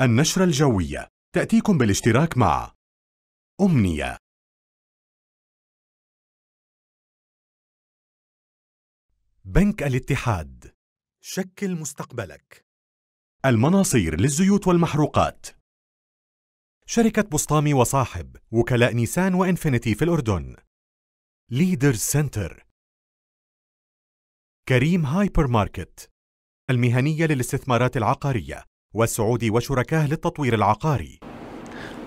النشرة الجوية. تأتيكم بالاشتراك مع أمنية. بنك الاتحاد. شكل مستقبلك. المناصير للزيوت والمحروقات. شركة بسطامي وصاحب وكلاء نيسان وإنفينيتي في الأردن. Leaders Center. كريم هايبر ماركت. المهنية للاستثمارات العقارية. والسعودي وشركاه للتطوير العقاري.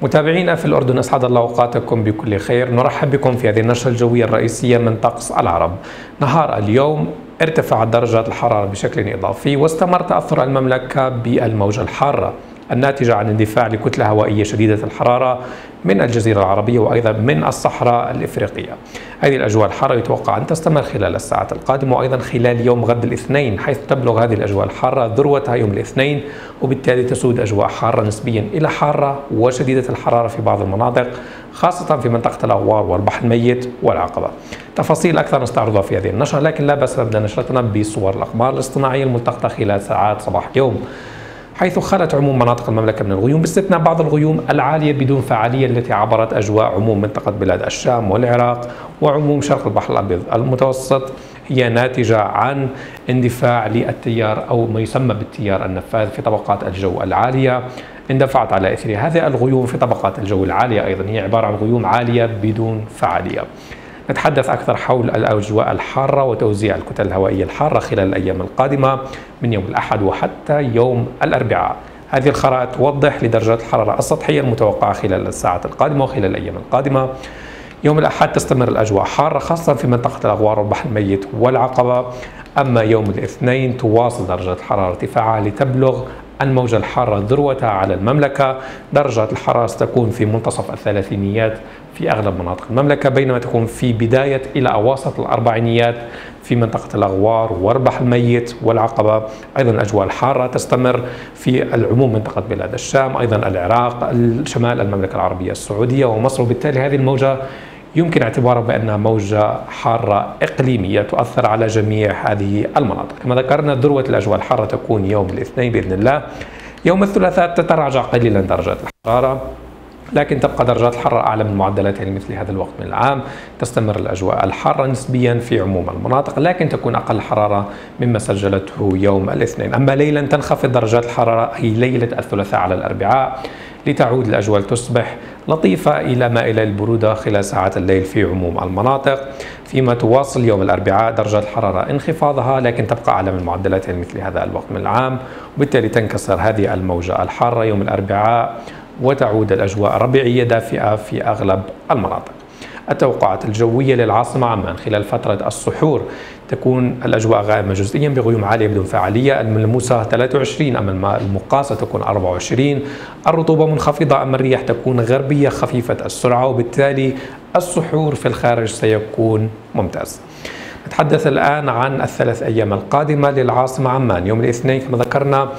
متابعينا في الأردن أسعد الله أوقاتكم بكل خير. نرحب بكم في هذه النشرة الجوية الرئيسية من طقس العرب. نهار اليوم ارتفعت درجات الحرارة بشكل إضافي واستمر تأثر المملكة بالموجة الحارة. الناتجة عن اندفاع لكتلة هوائية شديدة الحرارة من الجزيرة العربية وأيضا من الصحراء الإفريقية. هذه الأجواء الحارة يتوقع أن تستمر خلال الساعات القادمة وأيضا خلال يوم غد الاثنين حيث تبلغ هذه الأجواء الحارة ذروتها يوم الاثنين وبالتالي تسود أجواء حارة نسبيا إلى حارة وشديدة الحرارة في بعض المناطق خاصة في منطقة الأغوار والبحر الميت والعقبة. تفاصيل أكثر نستعرضها في هذه النشرة لكن لا بأس نبدأ نشرتنا بصور الأقمار الاصطناعية الملتقطة خلال ساعات صباح اليوم. حيث خلت عموم مناطق المملكة من الغيوم باستثناء بعض الغيوم العالية بدون فعالية التي عبرت أجواء عموم منطقة بلاد الشام والعراق وعموم شرق البحر الأبيض. المتوسط هي ناتجة عن اندفاع للتيار أو ما يسمى بالتيار النفاذ في طبقات الجو العالية. اندفعت على إثر هذه الغيوم في طبقات الجو العالية أيضا هي عبارة عن غيوم عالية بدون فعالية. نتحدث أكثر حول الأجواء الحارة وتوزيع الكتل الهوائية الحارة خلال الأيام القادمة من يوم الأحد وحتى يوم الأربعاء. هذه الخرائط توضح لدرجات الحرارة السطحية المتوقعة خلال الساعات القادمة وخلال الأيام القادمة. يوم الأحد تستمر الأجواء حارة خاصة في منطقة الأغوار والبحر الميت والعقبة. أما يوم الاثنين تواصل درجة الحرارة ارتفاعها لتبلغ الموجة الحارة ذروتها على المملكة. درجات الحرارة ستكون في منتصف الثلاثينيات في أغلب مناطق المملكة بينما تكون في بداية إلى أواسط الأربعينيات في منطقة الأغوار والبحر الميت والعقبة. أيضا الأجواء الحارة تستمر في العموم منطقة بلاد الشام أيضا العراق شمال المملكة العربية السعودية ومصر. وبالتالي هذه الموجة يمكن اعتبارها بأنها موجة حارة إقليمية تؤثر على جميع هذه المناطق. كما ذكرنا ذروة الأجواء الحارة تكون يوم الاثنين بإذن الله. يوم الثلاثاء تتراجع قليلا درجات الحرارة. لكن تبقى درجات الحرارة أعلى من معدلاتها لمثل هذا الوقت من العام. تستمر الأجواء الحارة نسبيا في عموم المناطق لكن تكون أقل حرارة مما سجلته يوم الاثنين. أما ليلا تنخفض درجات الحرارة هي ليلة الثلاثاء على الأربعاء لتعود الأجواء تصبح لطيفة إلى مائلة البرودة خلال ساعات الليل في عموم المناطق. فيما تواصل يوم الأربعاء درجات الحرارة انخفاضها لكن تبقى أعلى من معدلاتها مثل هذا الوقت من العام. وبالتالي تنكسر هذه الموجة الحارة يوم الأربعاء. وتعود الأجواء الربيعية دافئة في أغلب المناطق. التوقعات الجوية للعاصمة عمان خلال فترة السحور تكون الأجواء غائمة جزئيا بغيوم عالية بدون فعالية الملموسة 23 أما المقاسة تكون 24 الرطوبة منخفضة أما الرياح تكون غربية خفيفة السرعة وبالتالي السحور في الخارج سيكون ممتاز. نتحدث الآن عن الثلاث أيام القادمة للعاصمة عمان. يوم الاثنين كما ذكرنا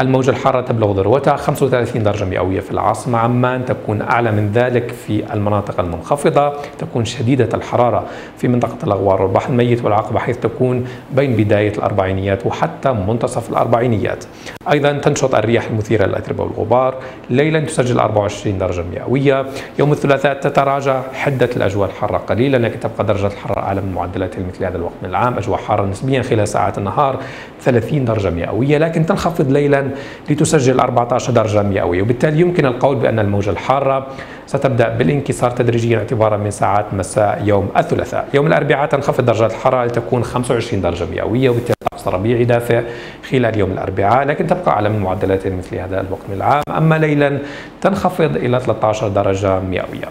الموجة الحارة تبلغ ذروتها 35 درجة مئوية في العاصمة. عمان تكون أعلى من ذلك في المناطق المنخفضة. تكون شديدة الحرارة في منطقة الأغوار والبحر الميت والعقبة حيث تكون بين بداية الأربعينيات وحتى منتصف الأربعينيات. أيضا تنشط الرياح المثيرة للأتربة والغبار. ليلا تسجل 24 درجة مئوية. يوم الثلاثاء تتراجع حدة الأجواء الحارة قليلا لكن تبقى درجة الحرارة أعلى من معدلات مثل هذا الوقت من العام. أجواء حارة نسبيا خلال ساعات النهار 30 درجة مئوية لكن تنخفض ليلا لتسجل 14 درجة مئوية. وبالتالي يمكن القول بأن الموجة الحارة ستبدأ بالانكسار تدريجيا اعتبارا من ساعات مساء يوم الثلاثاء. يوم الأربعاء تنخفض درجات الحرارة لتكون 25 درجة مئوية وبالتالي طقس ربيعي دافئ خلال يوم الأربعاء لكن تبقى على من معدلات مثل هذا الوقت من العام. أما ليلا تنخفض إلى 13 درجة مئوية.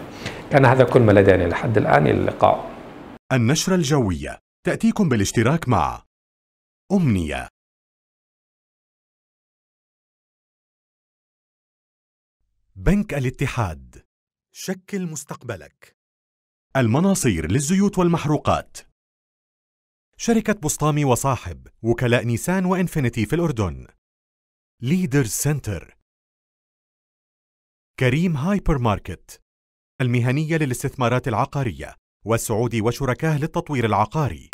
كان هذا كل ما لدينا لحد الآن إلى اللقاء. النشرة الجوية تأتيكم بالاشتراك مع أمنية. بنك الاتحاد. شكل مستقبلك. المناصير للزيوت والمحروقات. شركة بسطامي وصاحب وكلاء نيسان وإنفينيتي في الأردن. Leaders Center. كريم هايبر ماركت. المهنية للاستثمارات العقارية والسعودي وشركاه للتطوير العقاري.